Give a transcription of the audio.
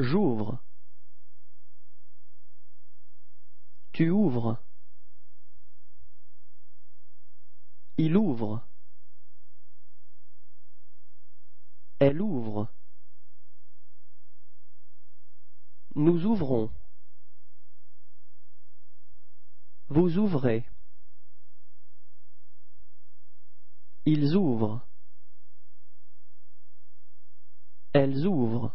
J'ouvre. Tu ouvres. Il ouvre. Elle ouvre. Nous ouvrons. Vous ouvrez. Ils ouvrent. Elles ouvrent.